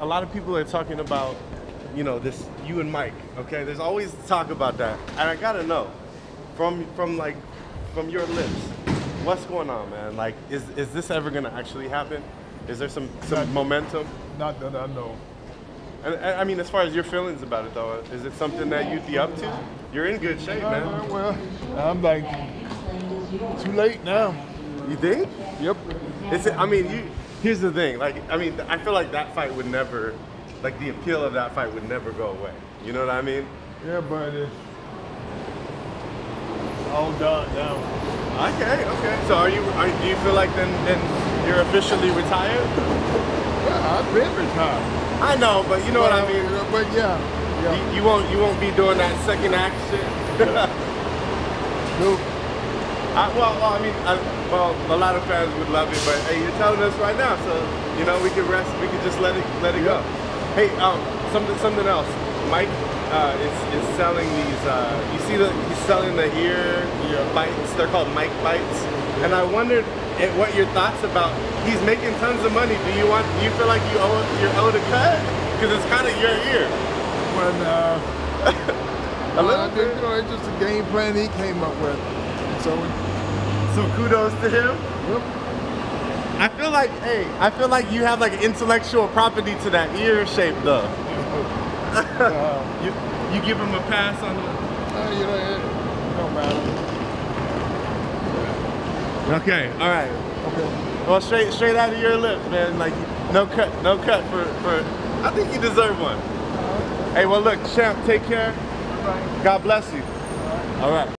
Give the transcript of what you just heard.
a lot of people are talking about, you know, this you and Mike. Okay, there's always talk about that, and I gotta know, from from like, from your lips, what's going on, man? Like, is is this ever gonna actually happen? Is there some some Not- momentum? Not that I know. And, I mean, as far as your feelings about it, though, is it something that you'd be up to? You're in good shape, man. well, I'm like too late now. You think? Yep. It's, I mean, you. Here's the thing. Like, I mean, I feel like that fight would never, like, the appeal of that fight would never go away. You know what I mean? Yeah, but it's all done now. Okay, okay. So, are you? Are, do you feel like then, then you're officially retired? Well, I've been retired. I know, but you know what I mean. But yeah, yeah. You, you won't. You won't be doing that second act shit. Nope. I, well, well, I mean, I, well, a lot of fans would love it, but hey, you're telling us right now, so you know we can rest. We can just let it let it go. Hey, um, something something else. Mike uh, is is selling these. Uh, you see the he's selling the ear Yeah. bites. They're called Mike bites, and I wondered eh, what your thoughts about. He's making tons of money. Do you want? Do you feel like you owe you're owed a cut? Because it's kind of your ear. When uh, A little I think, you know, it's just a game plan he came up with. So, So kudos to him. yep. I feel like, hey, I feel like you have like intellectual property to that ear shape though. Uh, You you give him a pass on the. uh, you know, it, it don't matter. Okay, all right. Okay. Well, straight straight out of your lips, man. Like no cut, no cut for for. I think you deserve one. Hey, well look, champ, take care. God bless you. All right.